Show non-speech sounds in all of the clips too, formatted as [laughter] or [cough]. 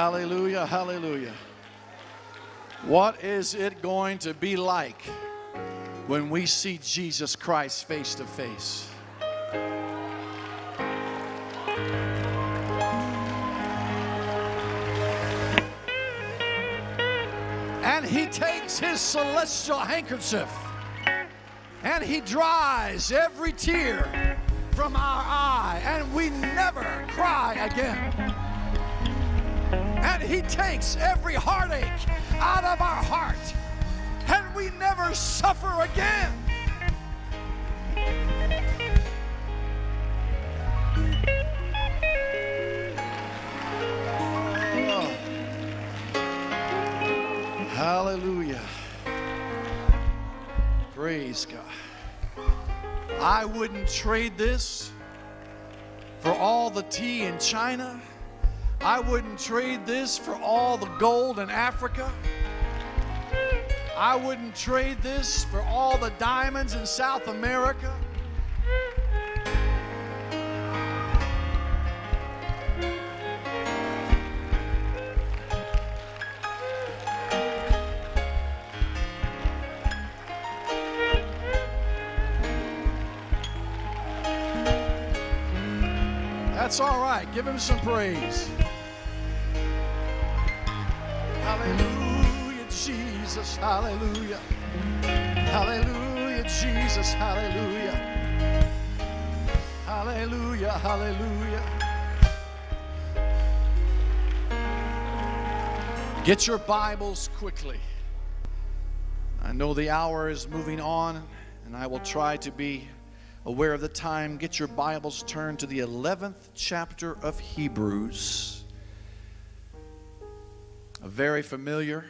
Hallelujah, hallelujah. What is it going to be like when we see Jesus Christ face to face? And he takes his celestial handkerchief and he dries every tear from our eye, and we never cry again. And he takes every heartache out of our heart, and we never suffer again. Oh. Hallelujah. Praise God. I wouldn't trade this for all the tea in China. I wouldn't trade this for all the gold in Africa. I wouldn't trade this for all the diamonds in South America. That's all right. Give him some praise. Hallelujah. Hallelujah, Jesus. Hallelujah. Hallelujah. Hallelujah. Get your Bibles quickly. I know the hour is moving on, and I will try to be aware of the time. Get your Bibles turned to the 11th chapter of Hebrews. A very familiar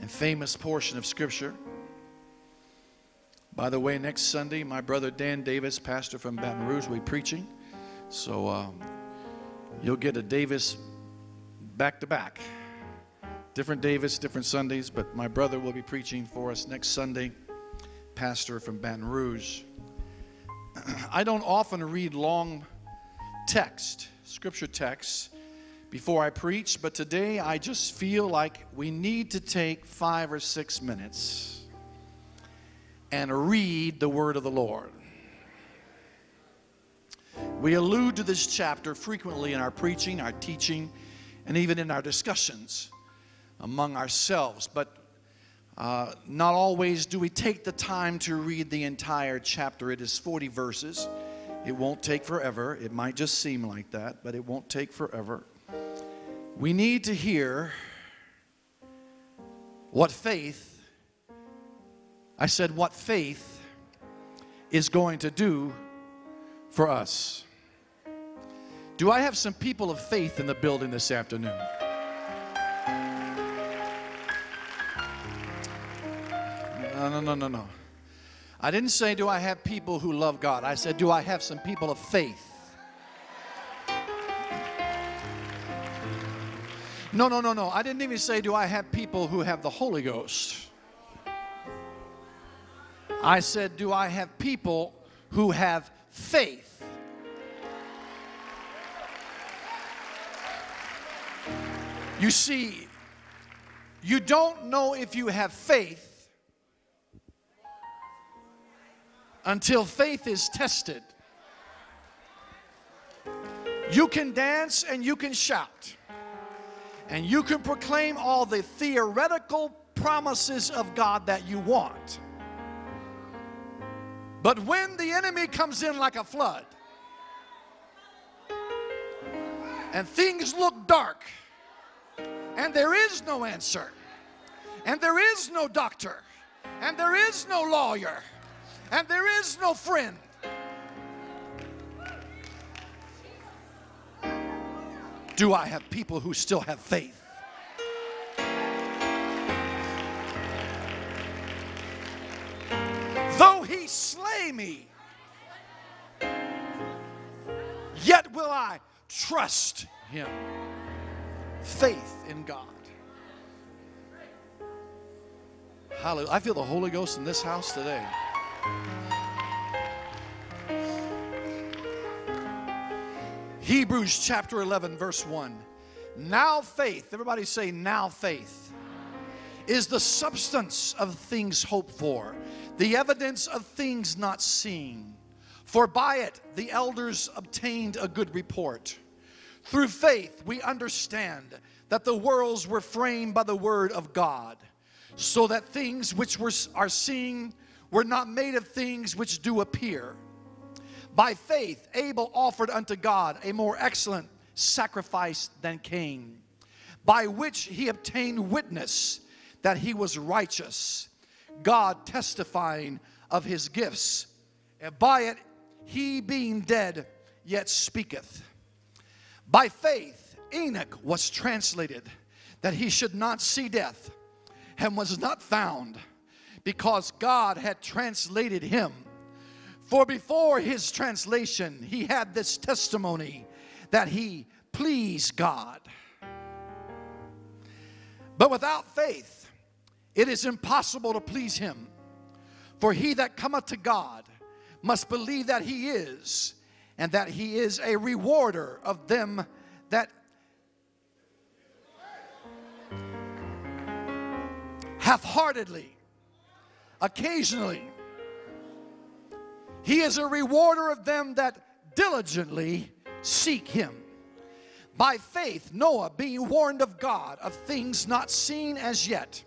and famous portion of Scripture. By the way, next Sunday, my brother Dan Davis, pastor from Baton Rouge, will be preaching. So um, you'll get a Davis back to back. Different Davis, different Sundays, but my brother will be preaching for us next Sunday, pastor from Baton Rouge. [clears throat] I don't often read long text, scripture texts, before I preach, but today I just feel like we need to take five or six minutes and read the word of the Lord. We allude to this chapter frequently in our preaching, our teaching, and even in our discussions among ourselves, but uh, not always do we take the time to read the entire chapter. It is 40 verses. It won't take forever. It might just seem like that, but it won't take forever. We need to hear what faith, I said, what faith is going to do for us. Do I have some people of faith in the building this afternoon? No, no, no, no, no. I didn't say, do I have people who love God? I said, do I have some people of faith? No, no, no, no. I didn't even say, do I have people who have the Holy Ghost? I said, do I have people who have faith? You see, you don't know if you have faith until faith is tested. You can dance and you can shout, and you can proclaim all the theoretical promises of God that you want. But when the enemy comes in like a flood, and things look dark, and there is no answer, and there is no doctor, and there is no lawyer, and there is no friend. Do I have people who still have faith? Though he slay me, yet will I trust him. Faith in God. Hallelujah. I feel the Holy Ghost in this house today. Hebrews chapter 11, verse 1. Now faith, everybody say, now faith, is the substance of things hoped for, the evidence of things not seen. For by it the elders obtained a good report. Through faith we understand that the worlds were framed by the word of God, so that things which were, are seen were not made of things which do appear. By faith Abel offered unto God a more excellent sacrifice than Cain, by which he obtained witness that he was righteous, God testifying of his gifts, and by it he being dead yet speaketh. By faith, Enoch was translated that he should not see death and was not found because God had translated him. For before his translation, he had this testimony that he pleased God. But without faith, it is impossible to please him. For he that cometh to God must believe that he is, and that he is a rewarder of them that half heartedly, occasionally. He is a rewarder of them that diligently seek him. By faith, Noah, being warned of God of things not seen as yet,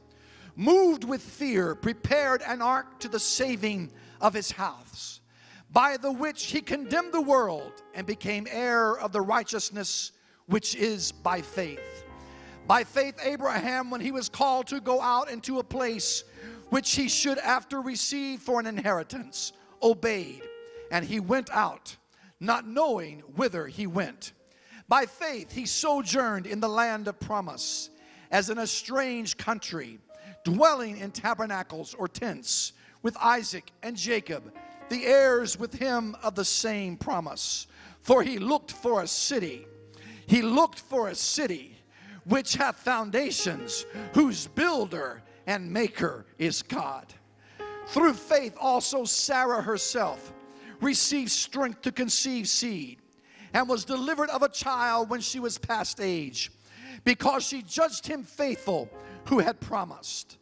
moved with fear, prepared an ark to the saving of his house, by the which he condemned the world and became heir of the righteousness which is by faith. By faith, Abraham, when he was called to go out into a place which he should after receive for an inheritance, obeyed, and he went out, not knowing whither he went. By faith, he sojourned in the land of promise, as in a strange country, dwelling in tabernacles or tents with Isaac and Jacob, the heirs with him of the same promise. For he looked for a city he looked for a city which hath foundations, whose builder and maker is God. Through faith also Sarah herself received strength to conceive seed and was delivered of a child when she was past age, because she judged him faithful who had promised.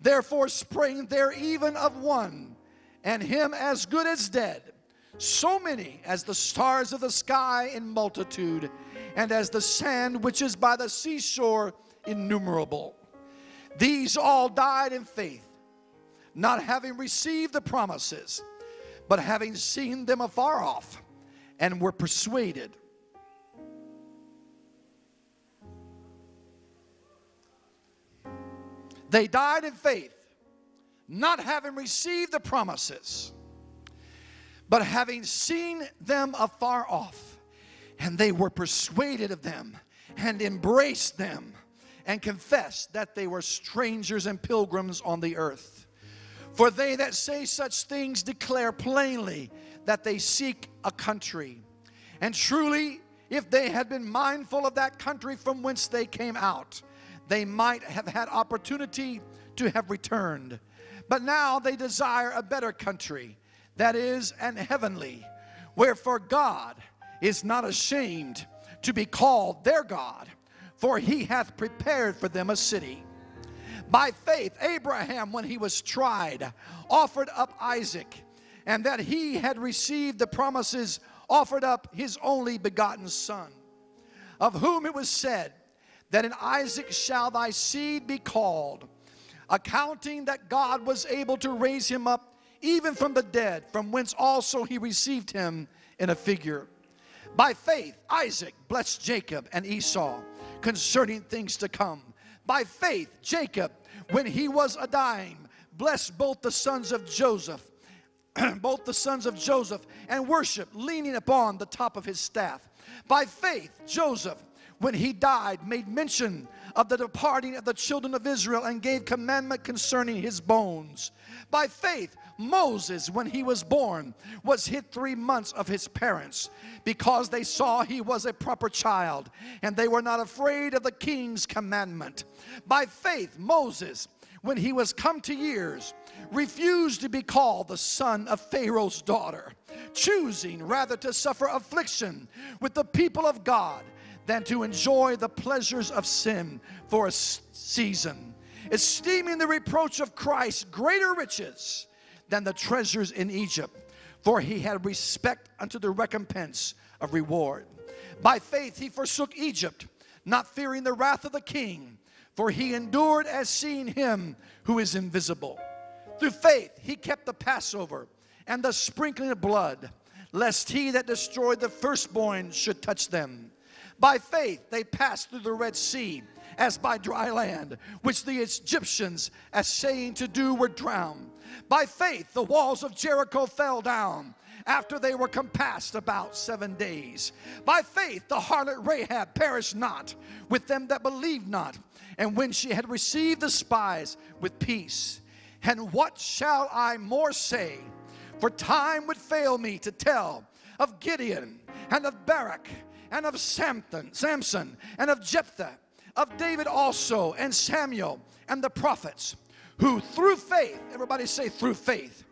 Therefore sprang there even of one, and him as good as dead, so many as the stars of the sky in multitude and as the sand which is by the seashore innumerable. These all died in faith, not having received the promises, but having seen them afar off, and were persuaded. They died in faith, not having received the promises, but having seen them afar off and they were persuaded of them and embraced them and confessed that they were strangers and pilgrims on the earth. For they that say such things declare plainly that they seek a country. And truly, if they had been mindful of that country from whence they came out, they might have had opportunity to have returned. But now they desire a better country, that is, an heavenly, wherefore God is not ashamed to be called their God, for he hath prepared for them a city. By faith, Abraham, when he was tried, offered up Isaac, and that he had received the promises, offered up his only begotten son, of whom it was said, That in Isaac shall thy seed be called, accounting that God was able to raise him up even from the dead, from whence also he received him in a figure. By faith, Isaac blessed Jacob and Esau concerning things to come. By faith, Jacob, when he was a dying, blessed both the sons of Joseph, [clears throat] both the sons of Joseph, and worship, leaning upon the top of his staff. By faith, Joseph, when he died, made mention of the departing of the children of Israel and gave commandment concerning his bones. By faith, Moses, when he was born, was hid three months of his parents because they saw he was a proper child and they were not afraid of the king's commandment. By faith, Moses, when he was come to years, refused to be called the son of Pharaoh's daughter, choosing rather to suffer affliction with the people of God than to enjoy the pleasures of sin for a season, esteeming the reproach of Christ greater riches than the treasures in Egypt, for he had respect unto the recompense of reward. By faith he forsook Egypt, not fearing the wrath of the king, for he endured as seeing him who is invisible. Through faith he kept the Passover and the sprinkling of blood, lest he that destroyed the firstborn should touch them. By faith they passed through the Red Sea as by dry land, which the Egyptians, as saying to do, were drowned. By faith the walls of Jericho fell down after they were compassed about seven days. By faith the harlot Rahab perished not with them that believed not, and when she had received the spies with peace. And what shall I more say? For time would fail me to tell of Gideon and of Barak and of Samson, Samson and of Jephthah, of David also and Samuel and the prophets, who through faith, everybody say through faith,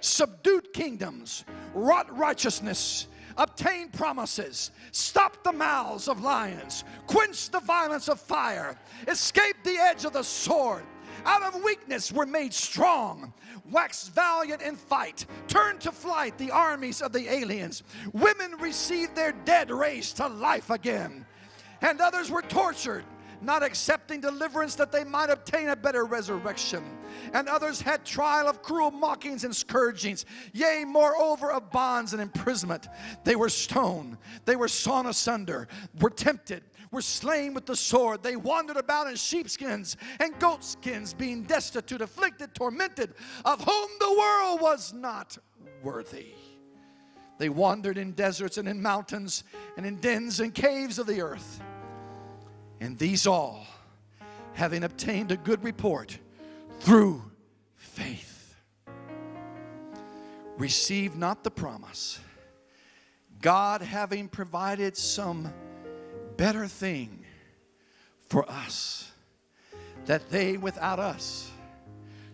subdued kingdoms, wrought righteousness, obtained promises, stopped the mouths of lions, quenched the violence of fire, escaped the edge of the sword. Out of weakness were made strong waxed valiant in fight, turned to flight the armies of the aliens. Women received their dead raised to life again, and others were tortured, not accepting deliverance that they might obtain a better resurrection. And others had trial of cruel mockings and scourgings, yea, moreover, of bonds and imprisonment. They were stoned, they were sawn asunder, were tempted were slain with the sword. They wandered about in sheepskins and goatskins, being destitute, afflicted, tormented, of whom the world was not worthy. They wandered in deserts and in mountains and in dens and caves of the earth. And these all, having obtained a good report through faith, received not the promise. God having provided some better thing for us, that they without us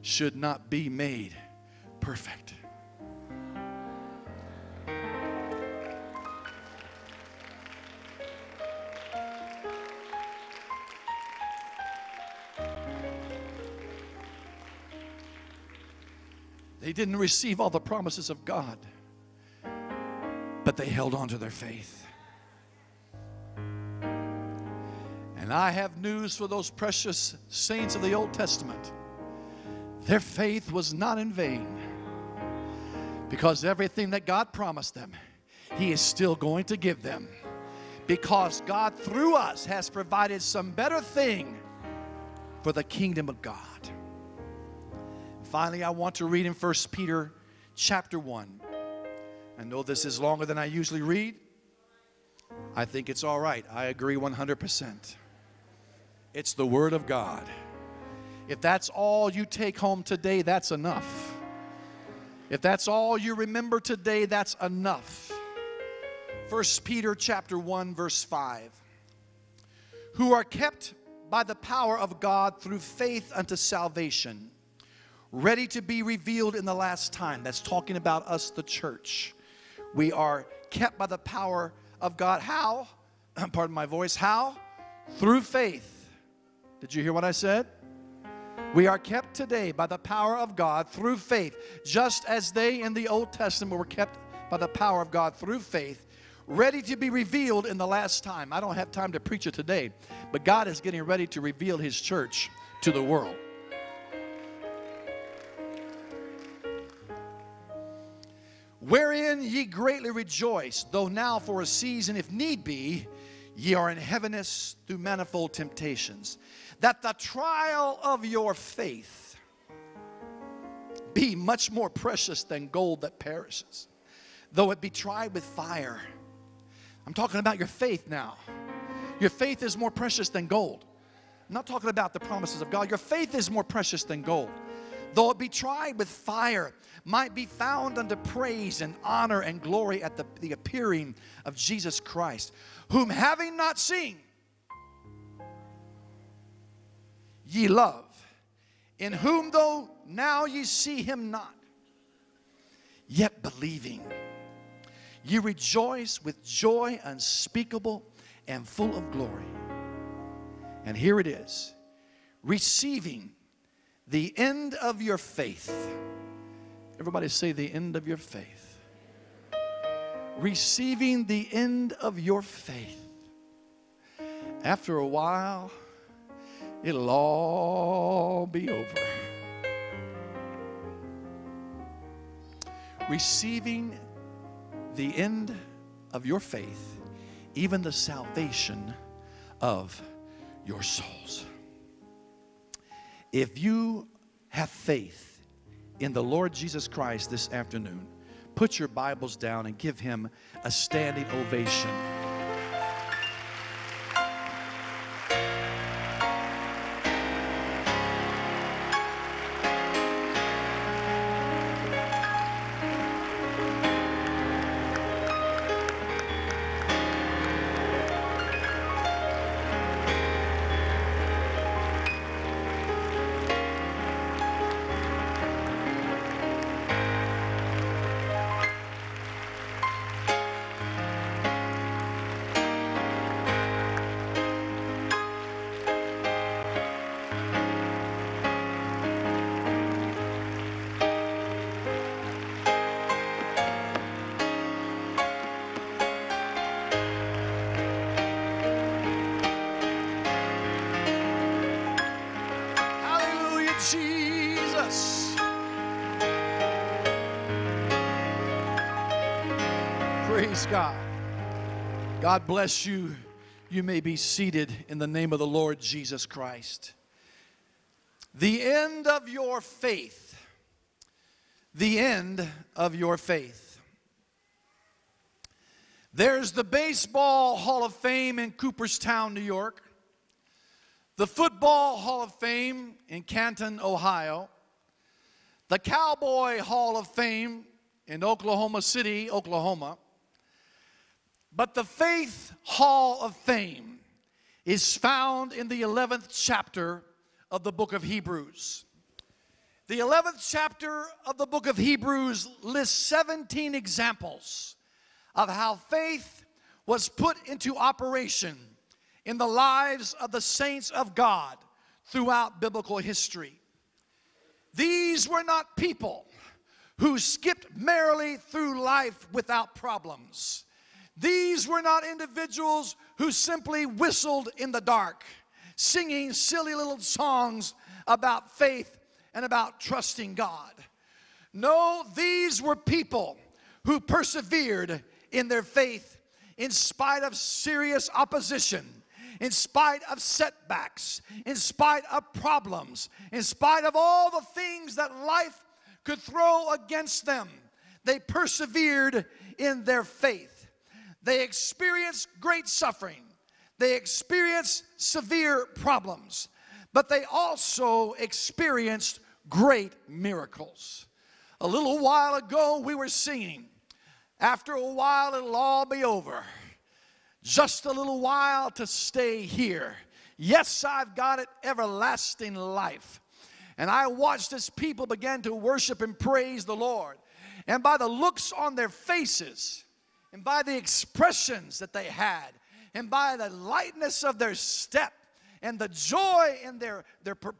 should not be made perfect. They didn't receive all the promises of God, but they held on to their faith. And I have news for those precious saints of the Old Testament. Their faith was not in vain because everything that God promised them, He is still going to give them. Because God, through us, has provided some better thing for the kingdom of God. Finally, I want to read in 1 Peter chapter 1. I know this is longer than I usually read. I think it's all right. I agree 100%. It's the Word of God. If that's all you take home today, that's enough. If that's all you remember today, that's enough. First Peter chapter 1 verse 5. Who are kept by the power of God through faith unto salvation, ready to be revealed in the last time. That's talking about us the church. We are kept by the power of God. How? [clears throat] Pardon my voice. How? Through faith did you hear what I said? We are kept today by the power of God through faith, just as they in the Old Testament were kept by the power of God through faith, ready to be revealed in the last time. I don't have time to preach it today, but God is getting ready to reveal His church to the world. Wherein ye greatly rejoice, though now for a season, if need be, ye are in heaviness through manifold temptations that the trial of your faith be much more precious than gold that perishes, though it be tried with fire. I'm talking about your faith now. Your faith is more precious than gold. I'm not talking about the promises of God. Your faith is more precious than gold. Though it be tried with fire, might be found unto praise and honor and glory at the, the appearing of Jesus Christ, whom having not seen, ye love, in whom though now ye see him not, yet believing, ye rejoice with joy unspeakable and full of glory. And here it is receiving the end of your faith. Everybody say the end of your faith. Receiving the end of your faith. After a while, it'll all be over. Receiving the end of your faith, even the salvation of your souls. If you have faith in the Lord Jesus Christ this afternoon, put your Bibles down and give him a standing ovation. Praise God. God bless you. You may be seated in the name of the Lord Jesus Christ. The end of your faith. The end of your faith. There's the Baseball Hall of Fame in Cooperstown, New York the Football Hall of Fame in Canton, Ohio, the Cowboy Hall of Fame in Oklahoma City, Oklahoma. But the Faith Hall of Fame is found in the 11th chapter of the book of Hebrews. The 11th chapter of the book of Hebrews lists 17 examples of how faith was put into operation in the lives of the saints of God throughout biblical history. These were not people who skipped merrily through life without problems. These were not individuals who simply whistled in the dark, singing silly little songs about faith and about trusting God. No, these were people who persevered in their faith in spite of serious opposition in spite of setbacks, in spite of problems, in spite of all the things that life could throw against them, they persevered in their faith. They experienced great suffering, they experienced severe problems, but they also experienced great miracles. A little while ago, we were singing, After a while, it'll all be over just a little while to stay here. Yes, I've got it, everlasting life. And I watched as people began to worship and praise the Lord. And by the looks on their faces, and by the expressions that they had, and by the lightness of their step, and the joy in their, their per-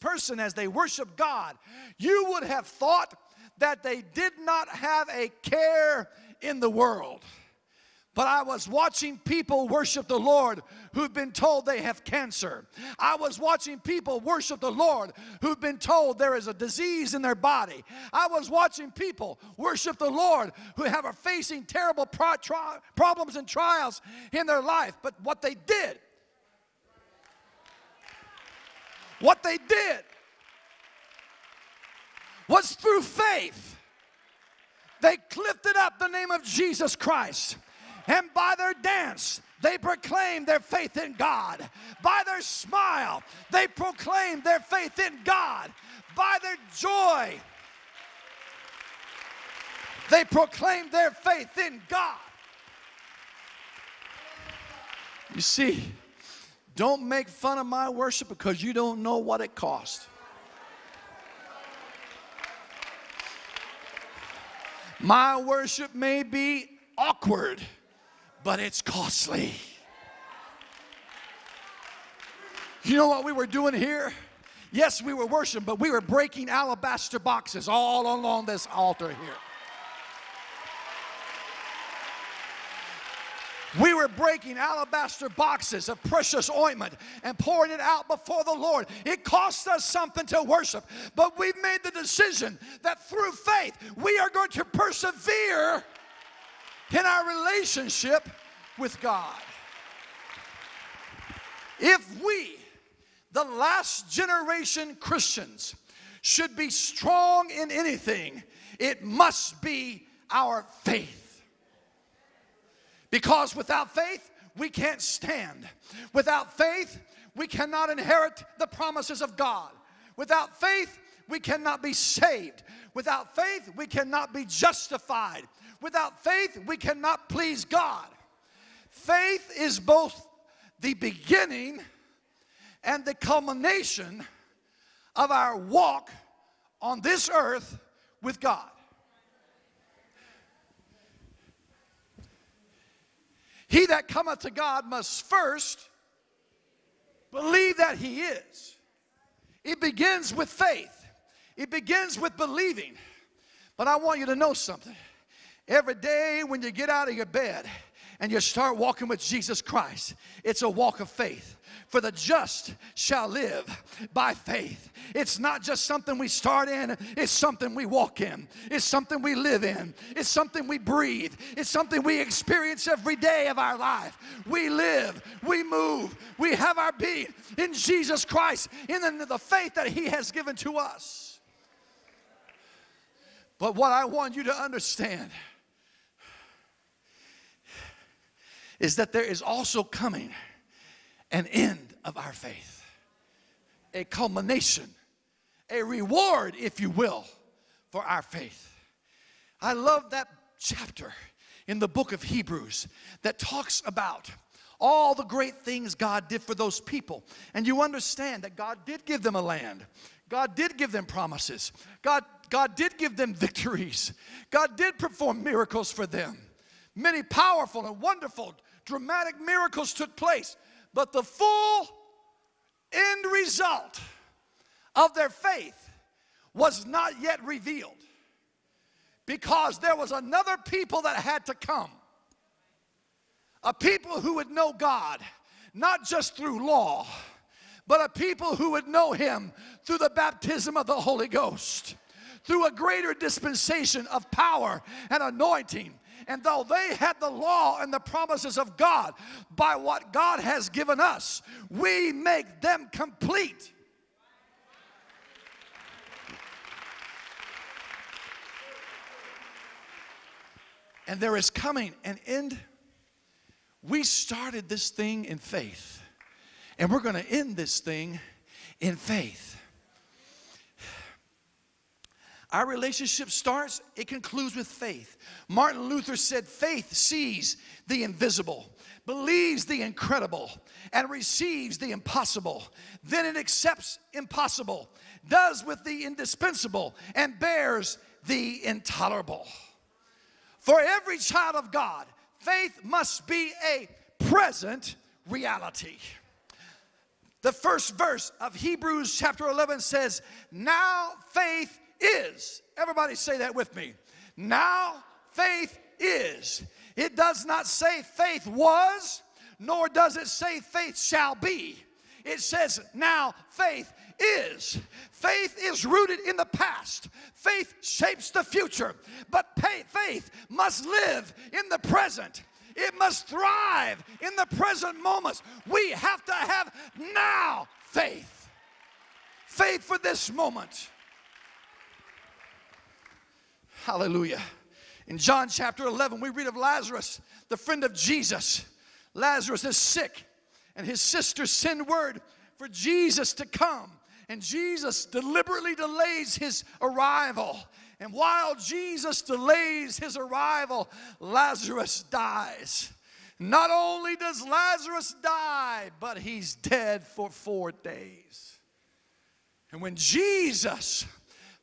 person as they worship God, you would have thought that they did not have a care in the world. But I was watching people worship the Lord who've been told they have cancer. I was watching people worship the Lord who've been told there is a disease in their body. I was watching people worship the Lord who have are facing terrible pro- problems and trials in their life. But what they did, what they did was through faith. They lifted up the name of Jesus Christ and by their dance, they proclaim their faith in God. By their smile, they proclaim their faith in God. By their joy, they proclaim their faith in God. You see, don't make fun of my worship because you don't know what it cost. My worship may be awkward but it's costly. You know what we were doing here? Yes, we were worshiping, but we were breaking alabaster boxes all along this altar here. We were breaking alabaster boxes of precious ointment and pouring it out before the Lord. It cost us something to worship, but we've made the decision that through faith we are going to persevere in our relationship with God. If we, the last generation Christians, should be strong in anything, it must be our faith. Because without faith, we can't stand. Without faith, we cannot inherit the promises of God. Without faith, we cannot be saved. Without faith, we cannot be justified. Without faith, we cannot please God. Faith is both the beginning and the culmination of our walk on this earth with God. He that cometh to God must first believe that He is. It begins with faith, it begins with believing. But I want you to know something. Every day when you get out of your bed and you start walking with Jesus Christ, it's a walk of faith for the just shall live by faith. It's not just something we start in, it's something we walk in, it's something we live in, it's something we breathe, it's something we experience every day of our life. We live, we move, we have our being in Jesus Christ, in the, the faith that He has given to us. But what I want you to understand is that there is also coming an end of our faith, a culmination, a reward, if you will, for our faith. I love that chapter in the book of Hebrews that talks about all the great things God did for those people. And you understand that God did give them a land. God did give them promises. God, God did give them [laughs] victories. God did perform miracles for them. Many powerful and wonderful, dramatic miracles took place. But the full end result of their faith was not yet revealed because there was another people that had to come. A people who would know God, not just through law, but a people who would know Him through the baptism of the Holy Ghost, through a greater dispensation of power and anointing and though they had the law and the promises of God, by what God has given us, we make them complete. And there is coming an end. We started this thing in faith, and we're going to end this thing in faith. Our relationship starts, it concludes with faith. Martin Luther said, Faith sees the invisible, believes the incredible, and receives the impossible. Then it accepts impossible, does with the indispensable, and bears the intolerable. For every child of God, faith must be a present reality. The first verse of Hebrews chapter 11 says, Now faith is. Everybody say that with me. Now faith is. It does not say faith was, nor does it say faith shall be. It says now faith is. Faith is rooted in the past. Faith shapes the future. But faith must live in the present. It must thrive in the present moments. We have to have now faith. Faith for this moment. Hallelujah. In John chapter 11, we read of Lazarus, the friend of Jesus. Lazarus is sick, and his sister send word for Jesus to come. And Jesus deliberately delays his arrival. And while Jesus delays his arrival, Lazarus dies. Not only does Lazarus die, but he's dead for four days. And when Jesus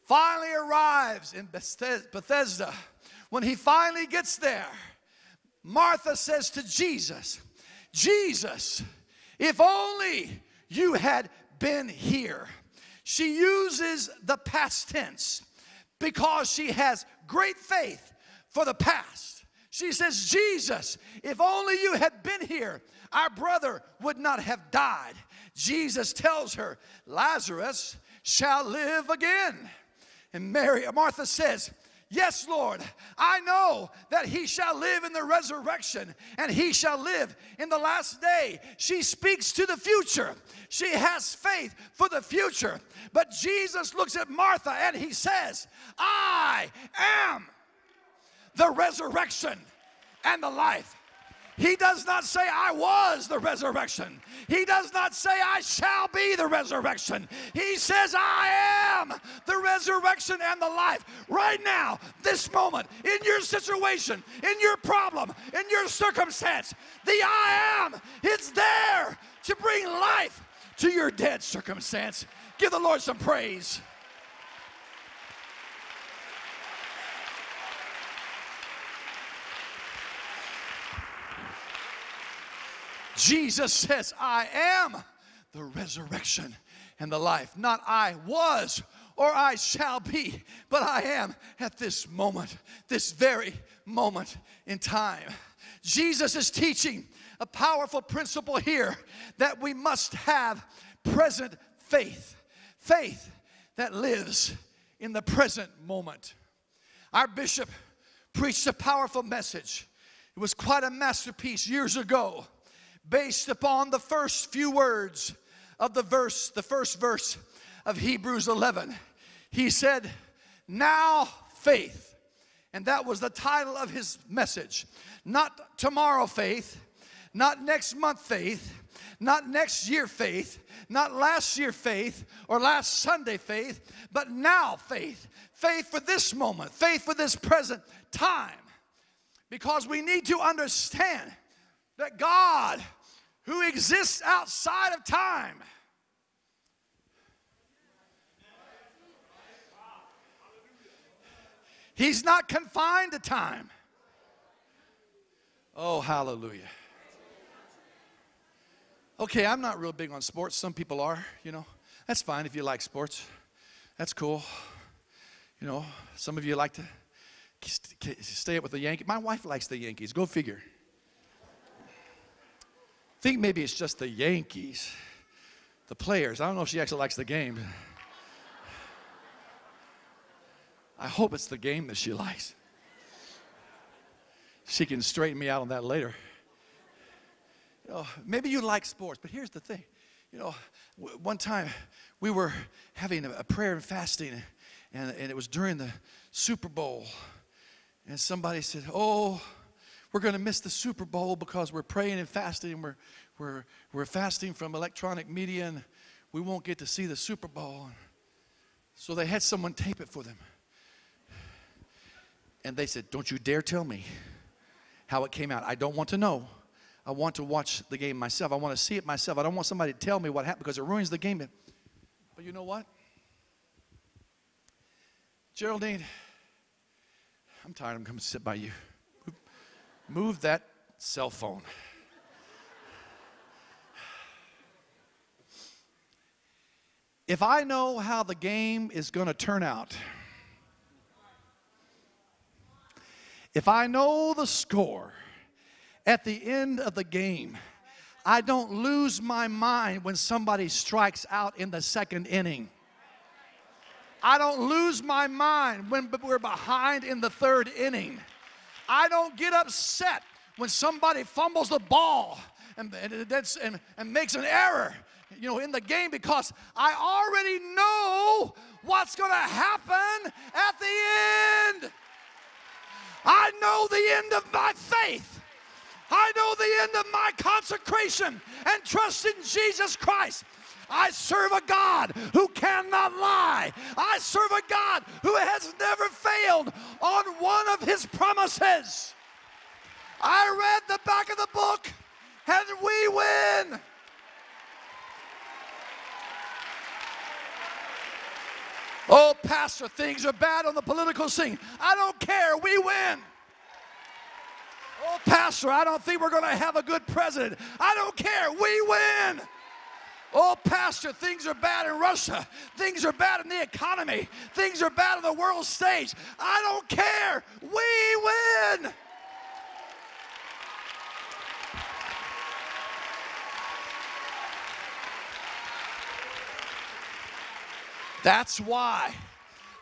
finally arrives in Bethesda, when he finally gets there, Martha says to Jesus, Jesus, if only you had been here. She uses the past tense because she has great faith for the past. She says, Jesus, if only you had been here, our brother would not have died. Jesus tells her, Lazarus shall live again. And Mary, Martha says, Yes, Lord, I know that he shall live in the resurrection and he shall live in the last day. She speaks to the future. She has faith for the future. But Jesus looks at Martha and he says, I am the resurrection and the life. He does not say, I was the resurrection. He does not say, I shall be the resurrection. He says, I am the resurrection and the life. Right now, this moment, in your situation, in your problem, in your circumstance, the I am, it's there to bring life to your dead circumstance. Give the Lord some praise. Jesus says, I am the resurrection and the life. Not I was or I shall be, but I am at this moment, this very moment in time. Jesus is teaching a powerful principle here that we must have present faith. Faith that lives in the present moment. Our bishop preached a powerful message. It was quite a masterpiece years ago based upon the first few words of the verse, the first verse of Hebrews 11. He said, Now faith. And that was the title of his message. Not tomorrow faith, not next month faith, not next year faith, not last year faith or last Sunday faith, but now faith. Faith for this moment, faith for this present time. Because we need to understand that God who exists outside of time. He's not confined to time. Oh, hallelujah. Okay, I'm not real big on sports. Some people are, you know. That's fine if you like sports. That's cool. You know, some of you like to stay up with the Yankees. My wife likes the Yankees. Go figure think maybe it's just the Yankees, the players. I don't know if she actually likes the game. I hope it's the game that she likes. She can straighten me out on that later. You know, maybe you like sports, but here's the thing. You know, one time we were having a prayer and fasting, and, and it was during the Super Bowl. And somebody said, Oh, we're going to miss the Super Bowl because we're praying and fasting and we're, we're, we're fasting from electronic media and we won't get to see the Super Bowl. So they had someone tape it for them. And they said, Don't you dare tell me how it came out. I don't want to know. I want to watch the game myself. I want to see it myself. I don't want somebody to tell me what happened because it ruins the game. But you know what? Geraldine, I'm tired. I'm coming to sit by you. Move that cell phone. If I know how the game is going to turn out, if I know the score at the end of the game, I don't lose my mind when somebody strikes out in the second inning. I don't lose my mind when we're behind in the third inning. I don't get upset when somebody fumbles the ball and, and, and, and makes an error you know, in the game because I already know what's going to happen at the end. I know the end of my faith. I know the end of my consecration and trust in Jesus Christ. I serve a God who cannot lie. I serve a God who has never failed on one of his promises. I read the back of the book and we win. Oh, Pastor, things are bad on the political scene. I don't care. We win. Oh, Pastor, I don't think we're going to have a good president. I don't care. We win. Oh, Pastor, things are bad in Russia. Things are bad in the economy. Things are bad on the world stage. I don't care. We win. That's why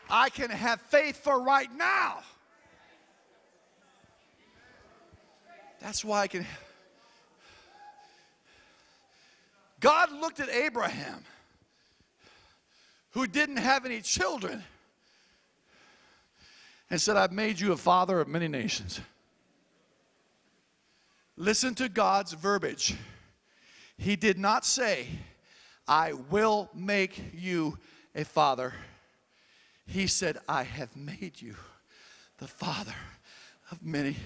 I can have faith for right now. That's why I can. God looked at Abraham, who didn't have any children, and said, I've made you a father of many nations. Listen to God's verbiage. He did not say, I will make you a father. He said, I have made you the father of many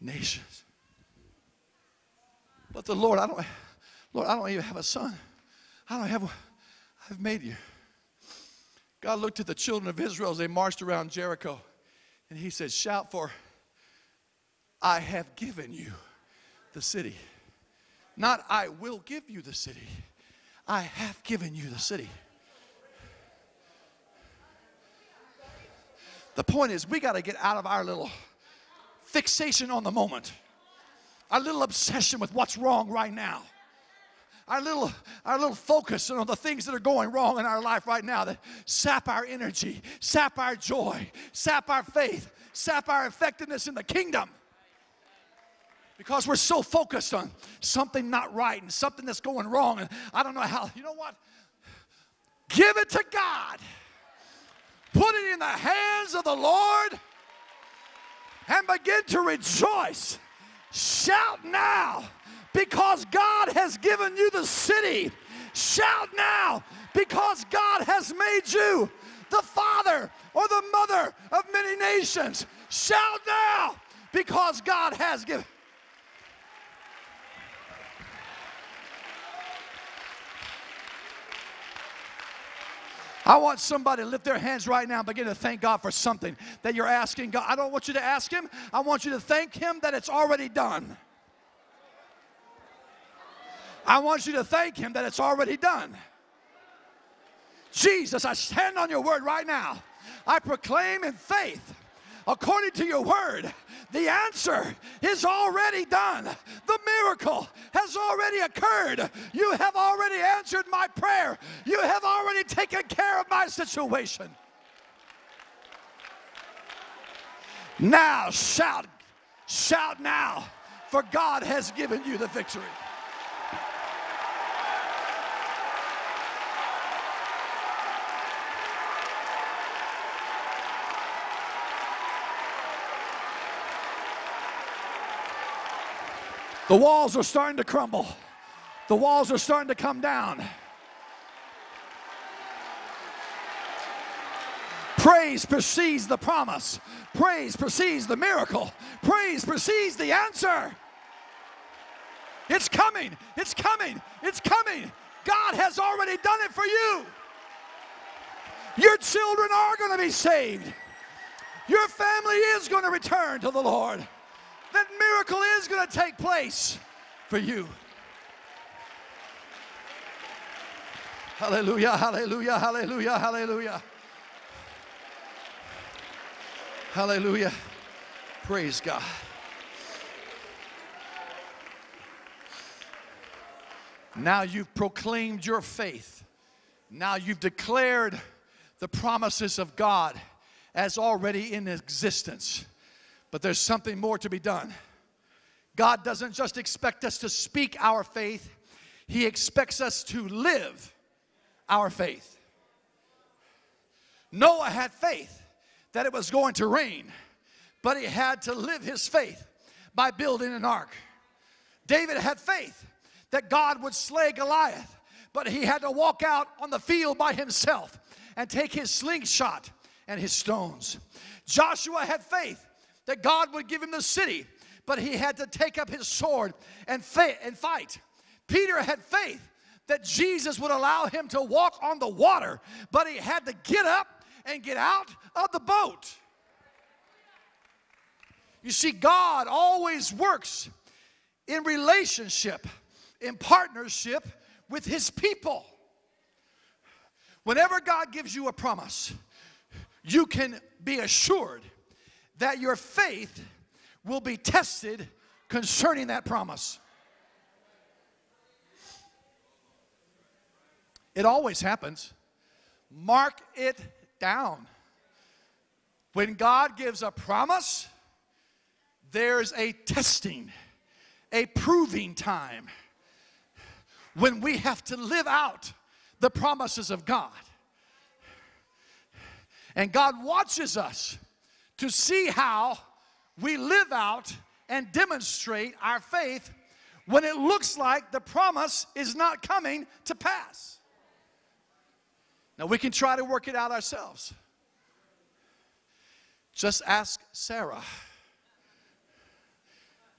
nations. But the Lord, I don't, Lord, I don't even have a son. I don't have, I've made you. God looked at the children of Israel as they marched around Jericho, and He said, Shout for, I have given you the city. Not, I will give you the city. I have given you the city. The point is, we got to get out of our little fixation on the moment, our little obsession with what's wrong right now. Our little, our little focus on the things that are going wrong in our life right now that sap our energy, sap our joy, sap our faith, sap our effectiveness in the kingdom. Because we're so focused on something not right and something that's going wrong, and I don't know how. You know what? Give it to God. Put it in the hands of the Lord and begin to rejoice. Shout now God has given you the city. Shout now because God has made you the father or the mother of many nations. Shout now because God has given. I want somebody to lift their hands right now and begin to thank God for something that you're asking God. I don't want you to ask Him, I want you to thank Him that it's already done. I want you to thank Him that it's already done. Jesus, I stand on your word right now. I proclaim in faith according to your word, the answer is already done. The miracle has already occurred. You have already answered my prayer. You have already taken care of my situation. Now shout, shout now, for God has given you the victory. The walls are starting to crumble. The walls are starting to come down. Praise precedes the promise. Praise precedes the miracle. Praise precedes the answer. It's coming. It's coming. It's coming. God has already done it for you. Your children are going to be saved. Your family is going to return to the Lord that miracle is going to take place for you. Hallelujah, hallelujah, hallelujah, hallelujah. Hallelujah. Praise God. Now you've proclaimed your faith. Now you've declared the promises of God as already in existence. But there's something more to be done. God doesn't just expect us to speak our faith, He expects us to live our faith. Noah had faith that it was going to rain, but he had to live his faith by building an ark. David had faith that God would slay Goliath, but he had to walk out on the field by himself and take his slingshot and his stones. Joshua had faith that God would give him the city, but he had to take up his sword and, and fight. Peter had faith that Jesus would allow him to walk on the water, but he had to get up and get out of the boat. You see, God always works in relationship, in partnership with his people. Whenever God gives you a promise, you can be assured that your faith will be tested concerning that promise. It always happens. Mark it down. When God gives a promise, there's a testing, a proving time when we have to live out the promises of God. And God watches us to see how we live out and demonstrate our faith when it looks like the promise is not coming to pass. Now, we can try to work it out ourselves. Just ask Sarah.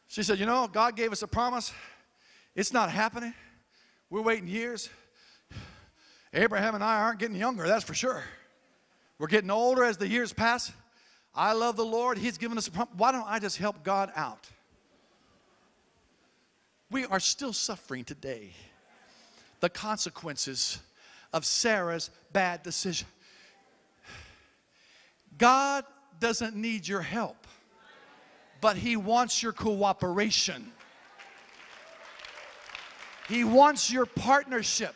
She said, You know, God gave us a promise. It's not happening. We're waiting years. Abraham and I aren't getting younger, that's for sure. We're getting older as the years pass. I love the Lord. He's given us a promise. Why don't I just help God out? We are still suffering today the consequences of Sarah's bad decision. God doesn't need your help, but He wants your cooperation. He wants your partnership.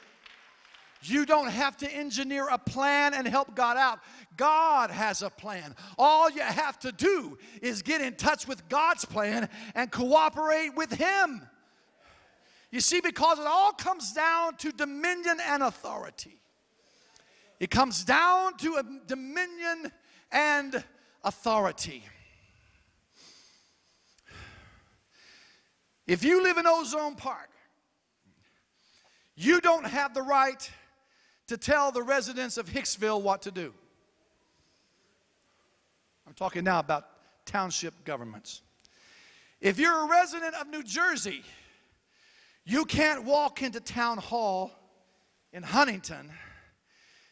You don't have to engineer a plan and help God out. God has a plan. All you have to do is get in touch with God's plan and cooperate with Him. You see, because it all comes down to dominion and authority. It comes down to dominion and authority. If you live in Ozone Park, you don't have the right to tell the residents of Hicksville what to do. Talking now about township governments. If you're a resident of New Jersey, you can't walk into town hall in Huntington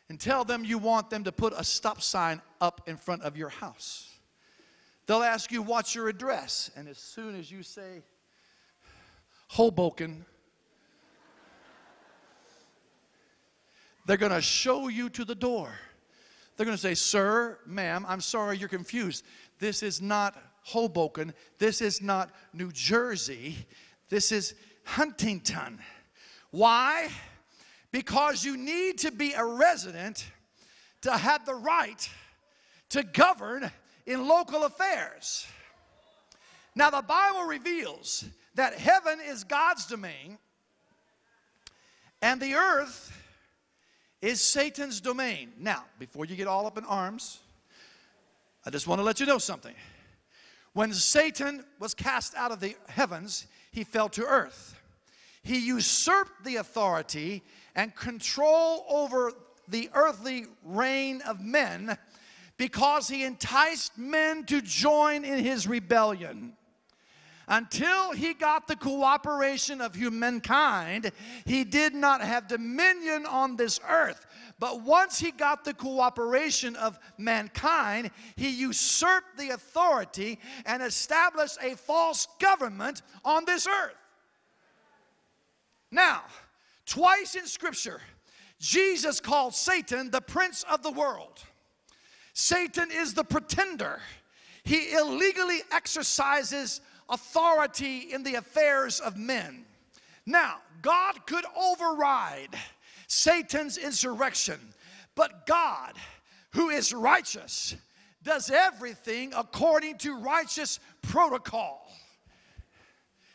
and tell them you want them to put a stop sign up in front of your house. They'll ask you, What's your address? And as soon as you say Hoboken, they're going to show you to the door. They're going to say, Sir, ma'am, I'm sorry you're confused. This is not Hoboken. This is not New Jersey. This is Huntington. Why? Because you need to be a resident to have the right to govern in local affairs. Now, the Bible reveals that heaven is God's domain and the earth is Satan's domain. Now, before you get all up in arms, I just want to let you know something. When Satan was cast out of the heavens, he fell to earth. He usurped the authority and control over the earthly reign of men because he enticed men to join in his rebellion. Until he got the cooperation of humankind, he did not have dominion on this earth. But once he got the cooperation of mankind, he usurped the authority and established a false government on this earth. Now, twice in Scripture, Jesus called Satan the prince of the world. Satan is the pretender. He illegally exercises authority in the affairs of men. Now, God could override Satan's insurrection, but God, who is righteous, does everything according to righteous protocol.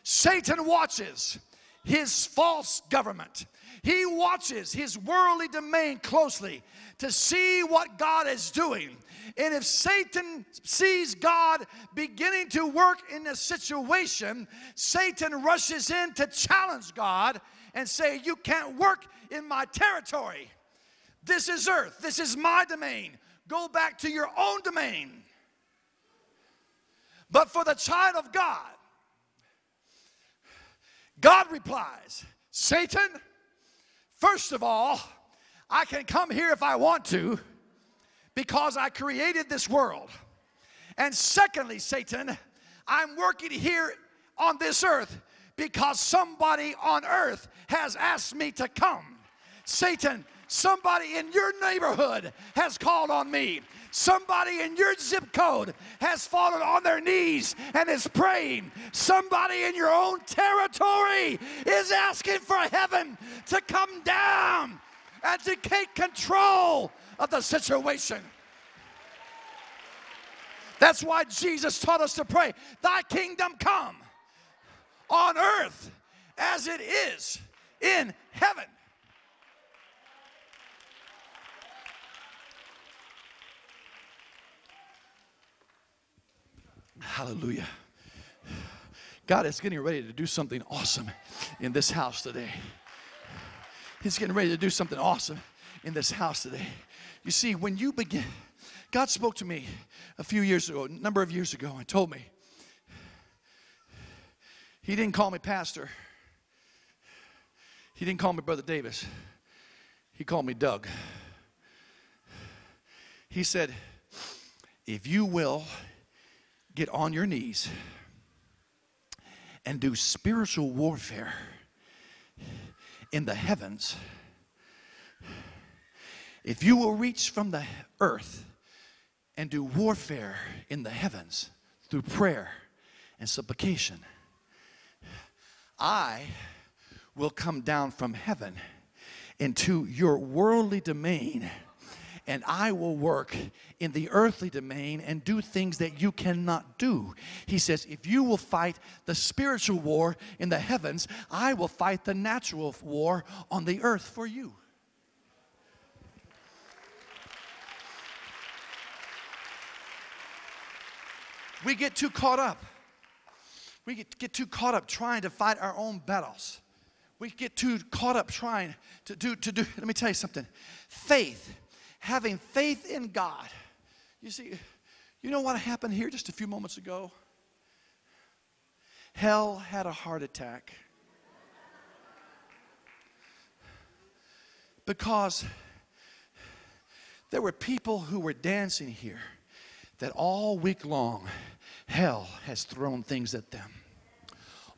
Satan watches his false government. He watches his worldly domain closely to see what God is doing. And if Satan sees God beginning to work in a situation, Satan rushes in to challenge God and say, You can't work in my territory. This is earth. This is my domain. Go back to your own domain. But for the child of God, God replies, Satan, first of all, I can come here if I want to because I created this world. And secondly, Satan, I'm working here on this earth because somebody on earth has asked me to come. Satan, Somebody in your neighborhood has called on me. Somebody in your zip code has fallen on their knees and is praying. Somebody in your own territory is asking for heaven to come down and to take control of the situation. That's why Jesus taught us to pray, Thy kingdom come on earth as it is in heaven. Hallelujah. God is getting ready to do something awesome in this house today. He's getting ready to do something awesome in this house today. You see, when you begin, God spoke to me a few years ago, a number of years ago, and told me, He didn't call me pastor, He didn't call me Brother Davis, He called me Doug. He said, If you will get on your knees and do spiritual warfare in the heavens, if you will reach from the earth and do warfare in the heavens through prayer and supplication, I will come down from heaven into your worldly domain and I will work in the earthly domain and do things that you cannot do. He says, If you will fight the spiritual war in the heavens, I will fight the natural war on the earth for you. We get too caught up. We get, get too caught up trying to fight our own battles. We get too caught up trying to do, to do, let me tell you something. Faith having faith in God. You see, you know what happened here just a few moments ago? Hell had a heart attack. Because there were people who were dancing here that all week long hell has thrown things at them.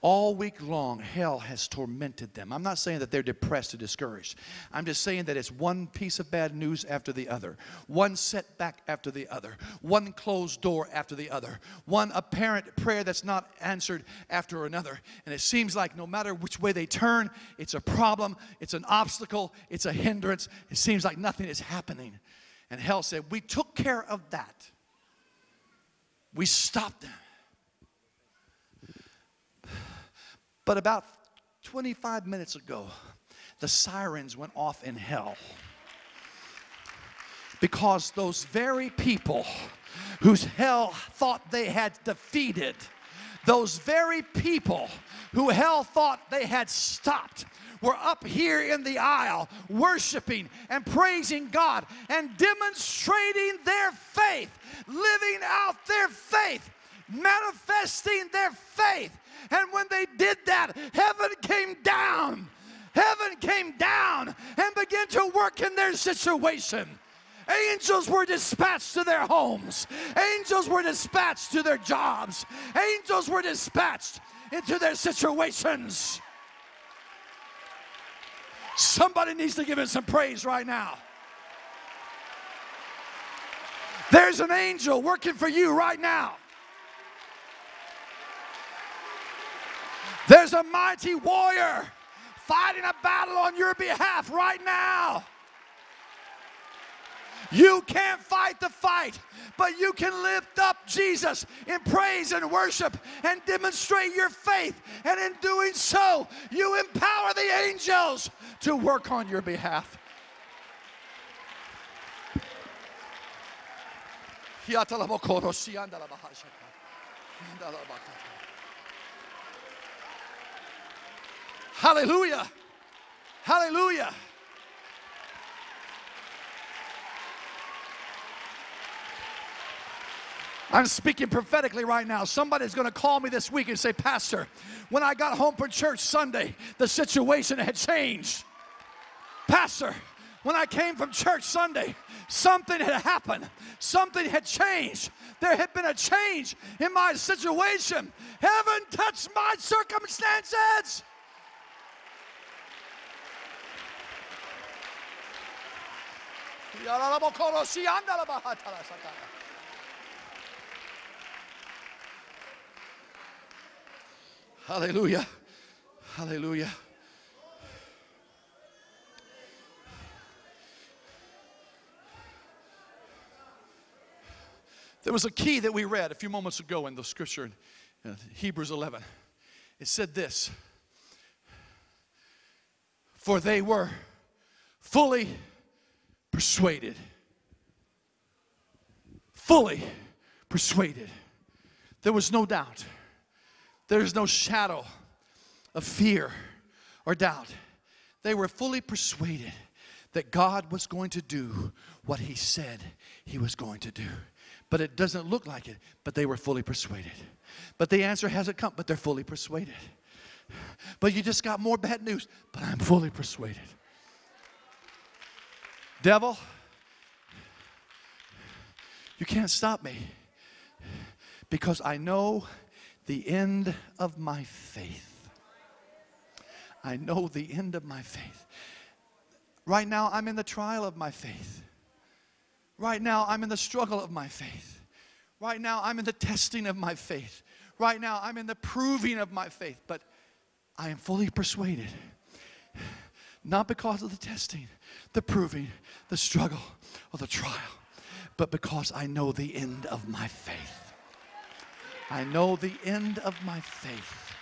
All week long, hell has tormented them. I'm not saying that they're depressed or discouraged. I'm just saying that it's one piece of bad news after the other, one setback after the other, one closed door after the other, one apparent prayer that's not answered after another. And it seems like no matter which way they turn, it's a problem, it's an obstacle, it's a hindrance. It seems like nothing is happening. And hell said, We took care of that. We stopped them. But about 25 minutes ago, the sirens went off in hell. Because those very people whose hell thought they had defeated, those very people who hell thought they had stopped, were up here in the aisle worshiping and praising God and demonstrating their faith, living out their faith, manifesting their faith and when they did that, heaven came down. Heaven came down and began to work in their situation. Angels were dispatched to their homes. Angels were dispatched to their jobs. Angels were dispatched into their situations. Somebody needs to give him some praise right now. There's an angel working for you right now. There's a mighty warrior fighting a battle on your behalf right now. You can't fight the fight, but you can lift up Jesus in praise and worship and demonstrate your faith. And in doing so, you empower the angels to work on your behalf. Hallelujah. Hallelujah. I'm speaking prophetically right now. Somebody's going to call me this week and say, Pastor, when I got home from church Sunday, the situation had changed. Pastor, when I came from church Sunday, something had happened. Something had changed. There had been a change in my situation. Heaven touched my circumstances. Hallelujah. Hallelujah. There was a key that we read a few moments ago in the scripture in Hebrews 11. It said this For they were fully persuaded. Fully persuaded. There was no doubt. There's no shadow of fear or doubt. They were fully persuaded that God was going to do what He said He was going to do but it doesn't look like it. But they were fully persuaded. But the answer hasn't come, but they're fully persuaded. But you just got more bad news, but I'm fully persuaded. Devil, you can't stop me because I know the end of my faith. I know the end of my faith. Right now, I'm in the trial of my faith. Right now, I'm in the struggle of my faith. Right now, I'm in the testing of my faith. Right now, I'm in the proving of my faith. But I am fully persuaded, not because of the testing, the proving, the struggle, or the trial, but because I know the end of my faith. I know the end of my faith.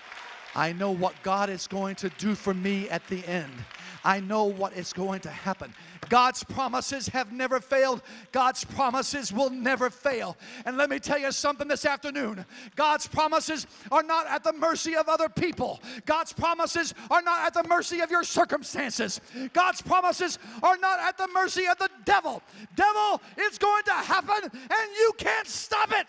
I know what God is going to do for me at the end. I know what is going to happen. God's promises have never failed. God's promises will never fail. And let me tell you something this afternoon God's promises are not at the mercy of other people, God's promises are not at the mercy of your circumstances. God's promises are not at the mercy of the devil. Devil, it's going to happen and you can't stop it.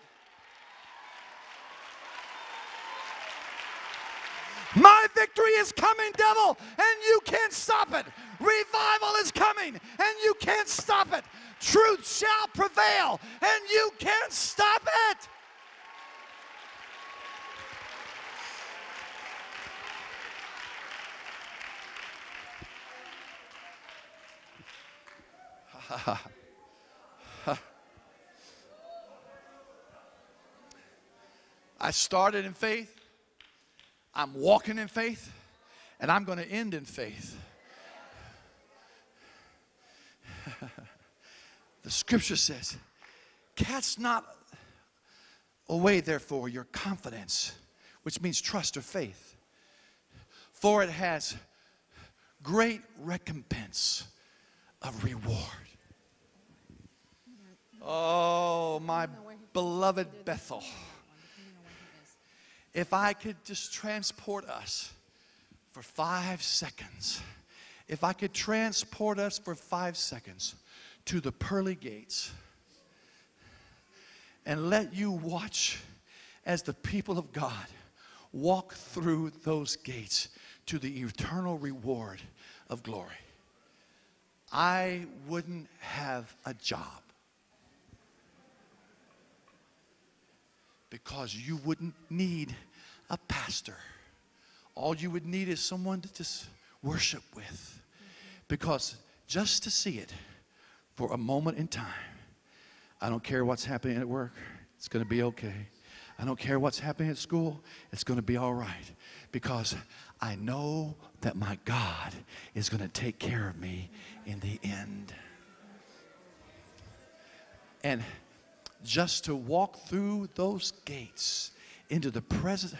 My victory is coming, devil, and you can't stop it. Revival is coming, and you can't stop it. Truth shall prevail, and you can't stop it. [laughs] I started in faith. I'm walking in faith and I'm going to end in faith. [laughs] the scripture says, Cast not away, therefore, your confidence, which means trust or faith, for it has great recompense of reward. Oh, my beloved Bethel if I could just transport us for five seconds, if I could transport us for five seconds to the pearly gates and let you watch as the people of God walk through those gates to the eternal reward of glory, I wouldn't have a job. Because you wouldn't need a pastor. All you would need is someone to just worship with. Because just to see it for a moment in time, I don't care what's happening at work, it's going to be okay. I don't care what's happening at school, it's going to be all right. Because I know that my God is going to take care of me in the end. And just to walk through those gates into the presence.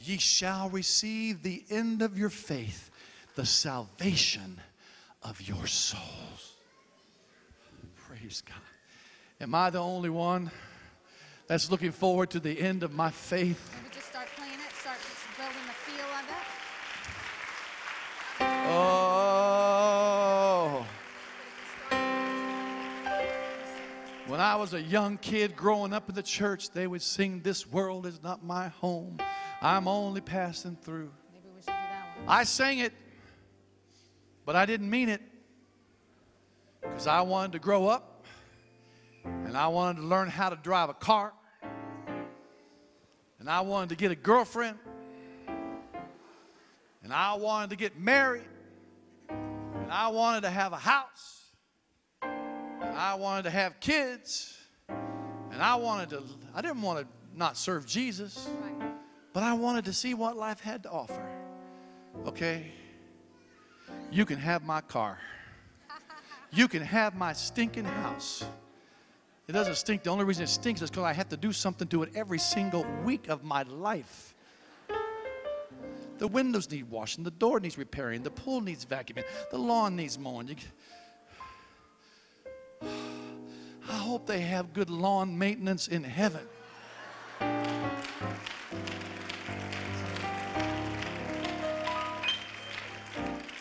Ye shall receive the end of your faith, the salvation of your souls. Praise God. Am I the only one that's looking forward to the end of my faith? When I was a young kid growing up in the church, they would sing, This world is not my home. I'm only passing through. Maybe we should do that one. I sang it, but I didn't mean it because I wanted to grow up and I wanted to learn how to drive a car and I wanted to get a girlfriend and I wanted to get married and And I wanted to have a house. I wanted to have kids. And I wanted to, I didn't want to not serve Jesus, but I wanted to see what life had to offer. Okay? You can have my car. You can have my stinking house. It doesn't stink. The only reason it stinks is because I have to do something to it every single week of my life. The windows need washing, the door needs repairing, the pool needs vacuuming, the lawn needs mowing. You- I hope they have good lawn maintenance in heaven.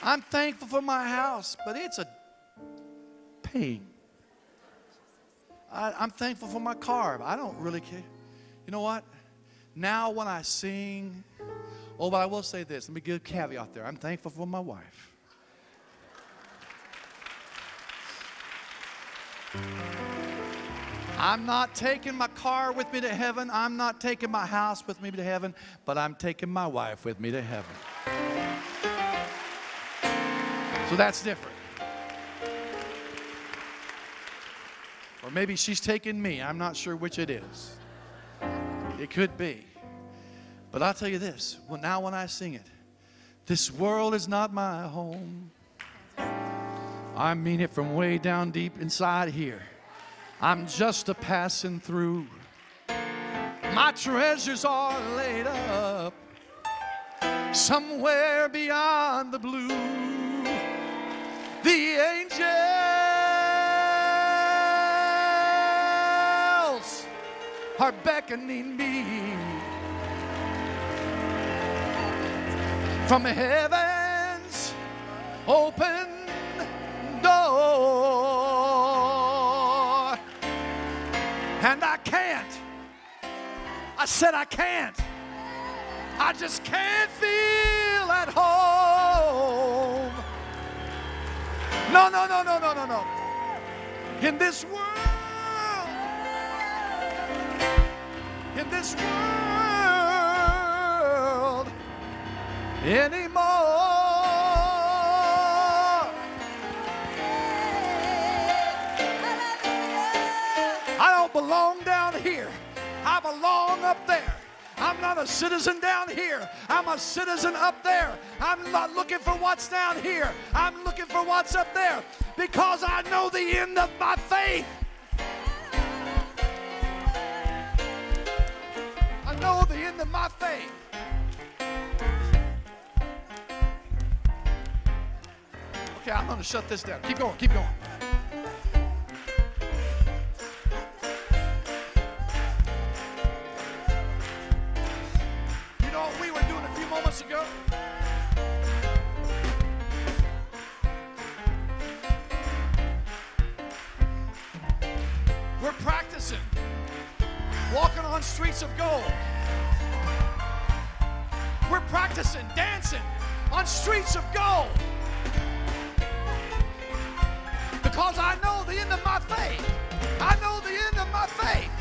I'm thankful for my house, but it's a pain. I, I'm thankful for my car. but I don't really care. You know what? Now, when I sing, oh, but I will say this. Let me give a caveat there. I'm thankful for my wife. I'm not taking my car with me to heaven. I'm not taking my house with me to heaven, but I'm taking my wife with me to heaven. So that's different. Or maybe she's taking me. I'm not sure which it is. It could be. But I'll tell you this well, now when I sing it, this world is not my home. I mean it from way down deep inside here. I'm just a passing through. My treasures are laid up somewhere beyond the blue. The angels are beckoning me from heaven's open door. And I can't. I said I can't. I just can't feel at home. No, no, no, no, no, no, no. In this world, in this world anymore. Belong up there. I'm not a citizen down here. I'm a citizen up there. I'm not looking for what's down here. I'm looking for what's up there because I know the end of my faith. I know the end of my faith. Okay, I'm going to shut this down. Keep going, keep going. Streets of gold. We're practicing dancing on streets of gold. Because I know the end of my faith. I know the end of my faith.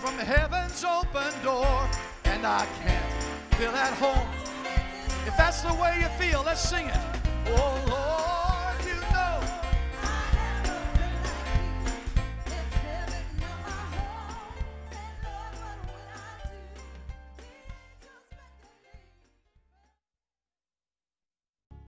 from heaven's open door, and I can't feel at home. The way you feel, let's sing it. Oh.